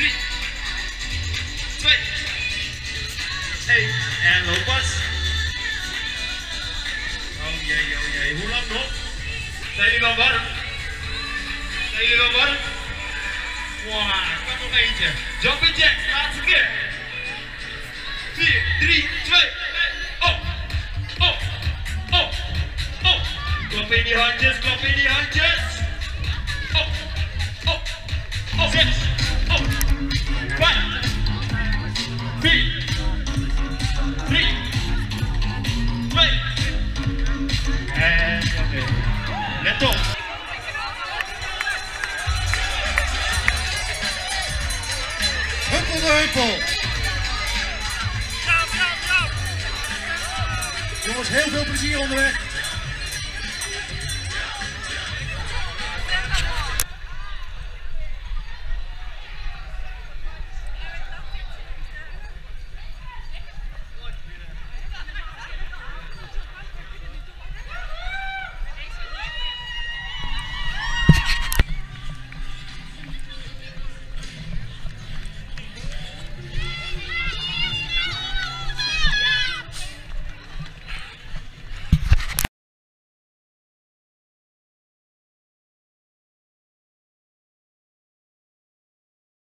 3, 2, 1. En loop pas. Oh jee, oh jee. Hoe lang nog? Zijn jullie wel warm? Zijn jullie wel warm? Wow, kan nog eentje. Jumping jack, keer. 4, 3, 2, 1. Op, op, op, op. Klap in die handjes, klap in Let op. Huppel de huppel. Jongens, heel veel plezier onderweg.